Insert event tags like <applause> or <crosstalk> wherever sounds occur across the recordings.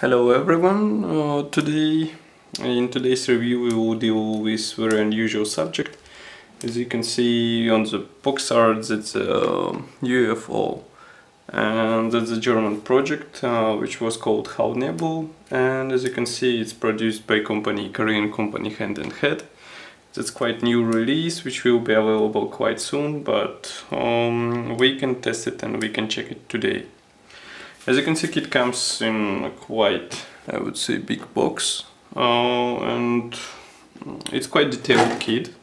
Hello everyone, uh, today in today's review we will deal with very unusual subject. As you can see on the box art it's a UFO and that's a German project uh, which was called Haunebu and as you can see it's produced by company Korean company Hand&Head. That's quite new release which will be available quite soon but um, we can test it and we can check it today. As you can see, it comes in a quite, I would say, big box, uh, and it's quite detailed kit.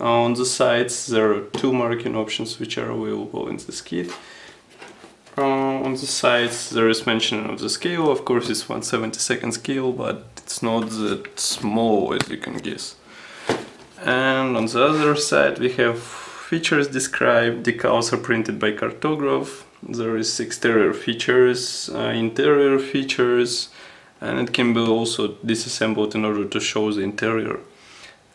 Uh, on the sides there are two marking options which are available in this kit. Uh, on the sides there is mention of the scale, of course it's 172nd scale, but it's not that small as you can guess. And on the other side we have features described, decals are printed by Cartograf, there is exterior features, uh, interior features, and it can be also disassembled in order to show the interior.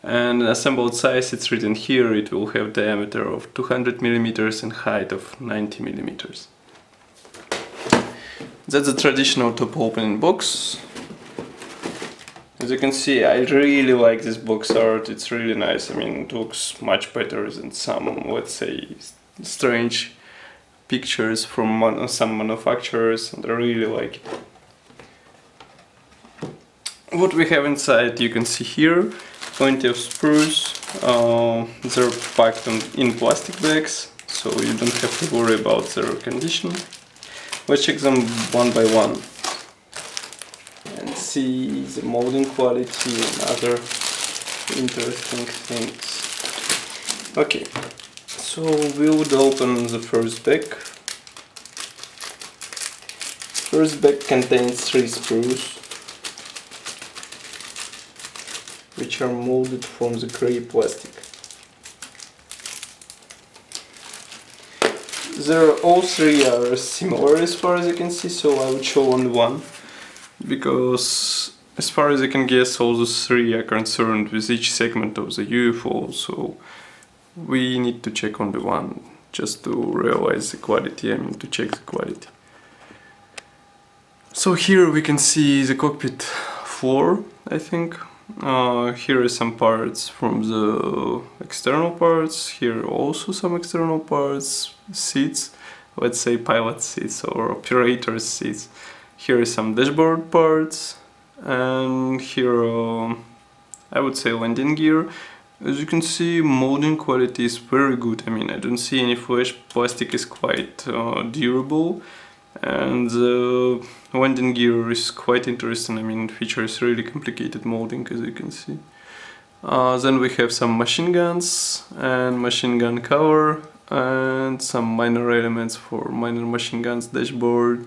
And assembled size, it's written here, it will have diameter of 200 millimeters and height of 90 millimeters. That's a traditional top opening box. As you can see, I really like this box art, it's really nice. I mean, it looks much better than some, let's say, strange pictures from some manufacturers and I really like it. What we have inside you can see here, plenty of sprues, uh, they're packed in plastic bags so you don't have to worry about their condition. Let's check them one by one and see the molding quality and other interesting things. Okay, so we would open the first bag. First bag contains three sprues which are molded from the gray plastic. There all three are similar as far as you can see, so I would show only one because as far as I can guess all the three are concerned with each segment of the UFO, so we need to check on the one just to realize the quality, I mean to check the quality. So here we can see the cockpit floor, I think. Uh, here are some parts from the external parts, here also some external parts, seats, let's say pilot seats or operator seats. Here are some dashboard parts, and here uh, I would say landing gear as you can see, molding quality is very good. I mean, I don't see any flash. Plastic is quite uh, durable, and the landing gear is quite interesting. I mean, features really complicated molding, as you can see. Uh, then we have some machine guns and machine gun cover and some minor elements for minor machine guns dashboard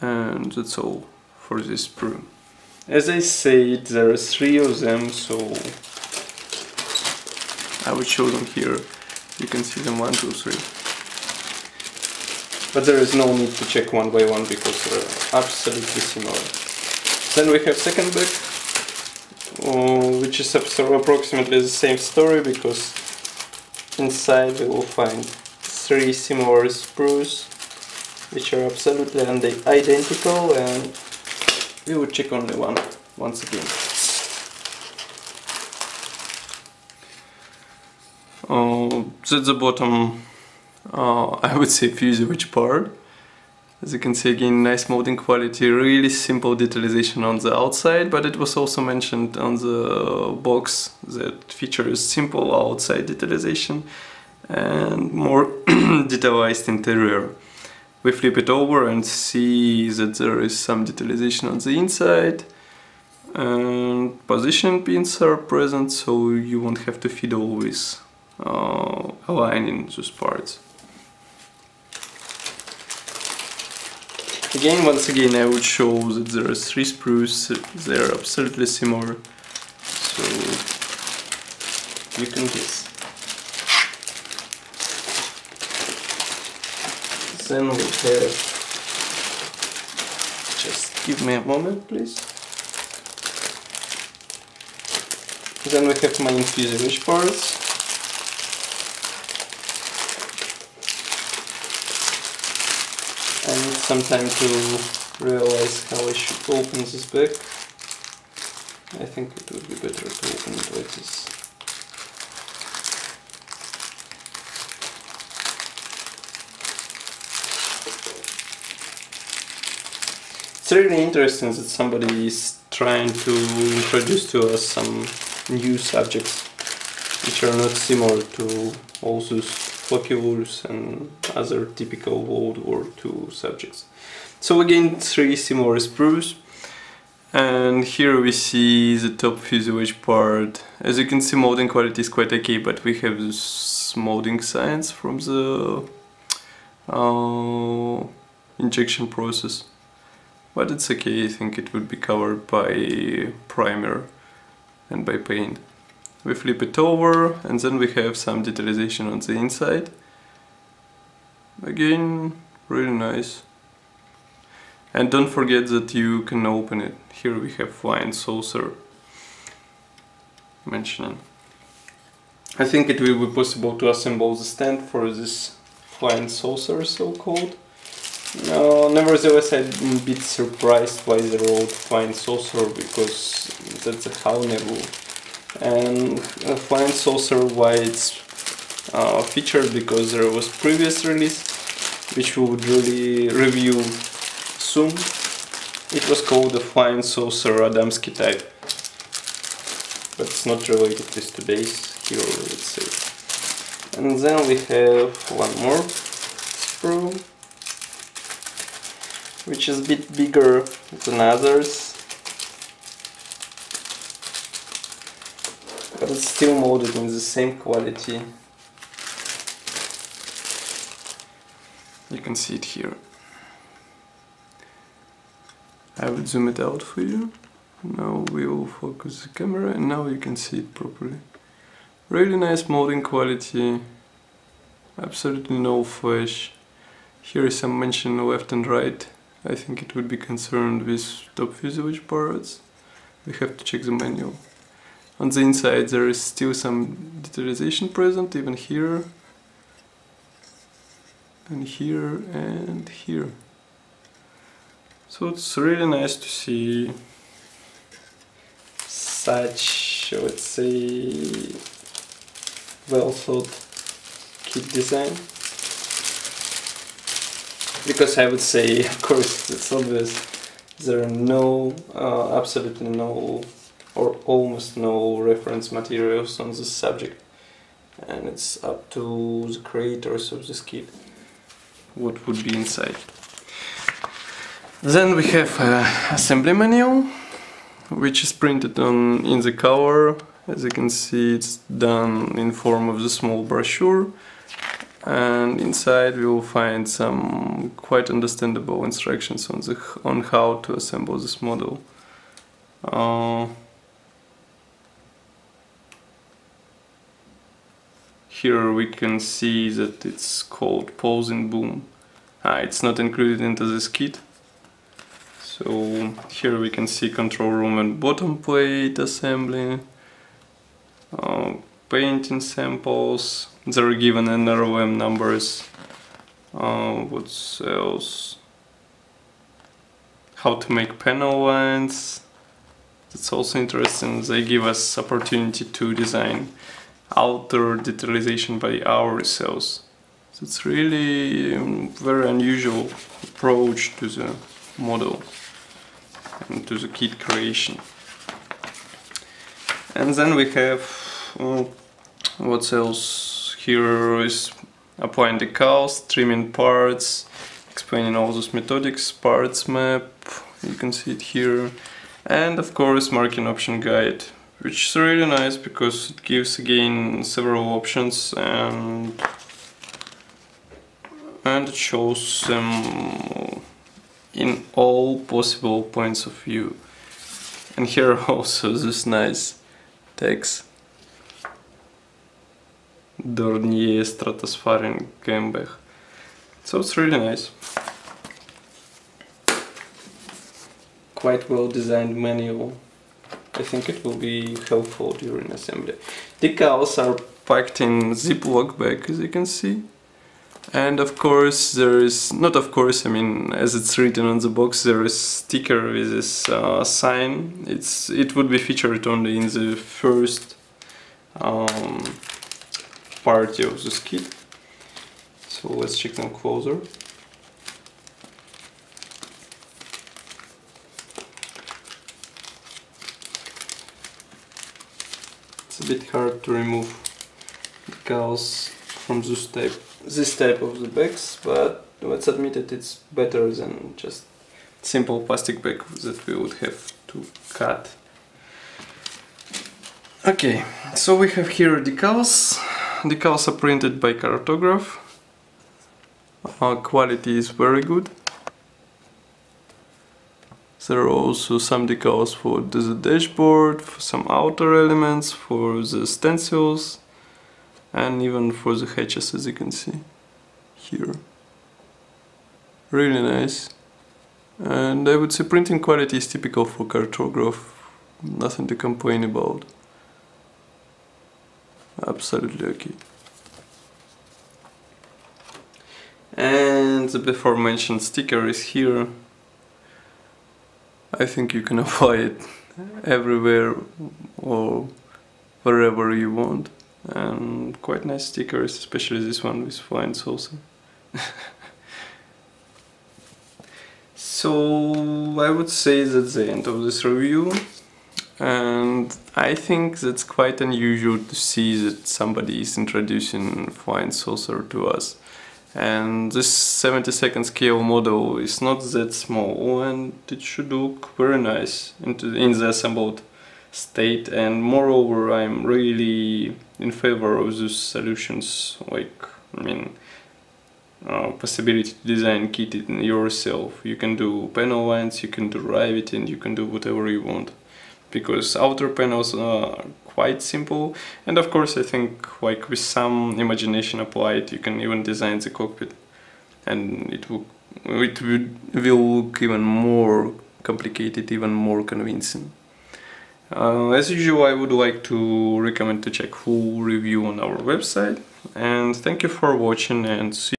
and that's all for this sprue. As I said, there are three of them, so I will show them here. You can see them one, two, three. But there is no need to check one by one because they're absolutely similar. Then we have second bag, uh, which is approximately the same story because inside we will find three similar sprues which are absolutely identical and we will check only one once again. Uh, at the bottom, uh, <laughs> I would say fuselage part. As you can see again, nice molding quality, really simple detailization on the outside, but it was also mentioned on the box that features simple outside detailization and more <clears throat> detailized interior. We flip it over and see that there is some detailization on the inside and position pins are present so you won't have to fiddle with uh, aligning those parts. Again, once again, I would show that there are three sprues, they're absolutely similar, so you can guess. Then we have, just give me a moment please. Then we have main fuselage parts. I need some time to realize how I should open this back. I think it would be better to open it like this. It's really interesting that somebody is trying to introduce to us some new subjects which are not similar to all those Focke-Wulfs and other typical World War II subjects. So again, three similar sprues. And here we see the top fuselage part. As you can see, molding quality is quite okay, but we have this molding signs from the uh, injection process. But it's okay, I think it would be covered by primer and by paint. We flip it over and then we have some detailization on the inside. Again, really nice. And don't forget that you can open it. Here we have flying saucer mentioning. I think it will be possible to assemble the stand for this flying saucer so-called. No, nevertheless I'm a bit surprised by the road flying saucer because that's a Haunebu. And a flying saucer why it's uh, featured because there was previous release which we would really review soon. It was called the Flying Saucer Adamski type. But it's not related with today's hero, let's say. And then we have one more sprue, which is a bit bigger than others. But it's still molded in the same quality. You can see it here. I will zoom it out for you. Now we will focus the camera and now you can see it properly. Really nice molding quality, absolutely no flash. Here is some mention left and right. I think it would be concerned with top fuselage parts. We have to check the manual. On the inside there is still some detailization present, even here, and here, and here. So it's really nice to see such, let's say, well thought kit design. Because I would say, <laughs> of course, it's obvious, there are no, uh, absolutely no, or almost no reference materials on this subject. And it's up to the creators of this kit what would be inside. Then we have an assembly manual, which is printed on in the cover. As you can see, it's done in form of the small brochure. And inside we will find some quite understandable instructions on the on how to assemble this model. Uh, here we can see that it's called posing boom. Ah, it's not included into this kit, so here we can see control room and bottom plate assembly, uh, painting samples, they're given in RLM numbers, uh, what else, how to make panel lines, that's also interesting, they give us opportunity to design outer detailization by ourselves. So it's really um, very unusual approach to the model and to the kit creation. And then we have uh, what else here is applying decals, trimming parts, explaining all those methodics, parts map, you can see it here, and of course marking option guide, which is really nice because it gives again several options and and it shows them in all possible points of view. And here <laughs> also this nice text. Dornier Stratospheric GmbH. So it's really nice. Quite well designed manual. I think it will be helpful during assembly. Decals are packed in Ziploc bag as you can see. and of course there is not of course I mean as it's written on the box there is sticker with this uh, sign it's it would be featured only in the first um, party of this kit so let's check them closer bit hard to remove decals from this type this type of the bags but let's admit it it's better than just simple plastic bag that we would have to cut. Okay so we have here decals decals are printed by Cartograf. Uh, quality is very good there are also some decals for the dashboard, for some outer elements, for the stencils and even for the hatches as you can see here. Really nice. And I would say printing quality is typical for Cartograf, nothing to complain about. Absolutely okay. And the before mentioned sticker is here I think you can <laughs> apply it everywhere or wherever you want. And quite nice stickers especially this one with flying saucer <laughs> so I would say that's the end of this review. And I think that's quite unusual to see that somebody is introducing flying saucer to us and this 70 second scale model is not that small and it should look very nice in the assembled state. And moreover I'm really in favor of those solutions like I mean uh, possibility to design kit it yourself. You can do panel lines you can do riveting you can do whatever you want because outer panels are quite simple. And of course I think like with some imagination applied you can even design the cockpit. And it will it will look even more complicated even more convincing. Uh, as usual I would like to recommend to check full review on our website. And thank you for watching and see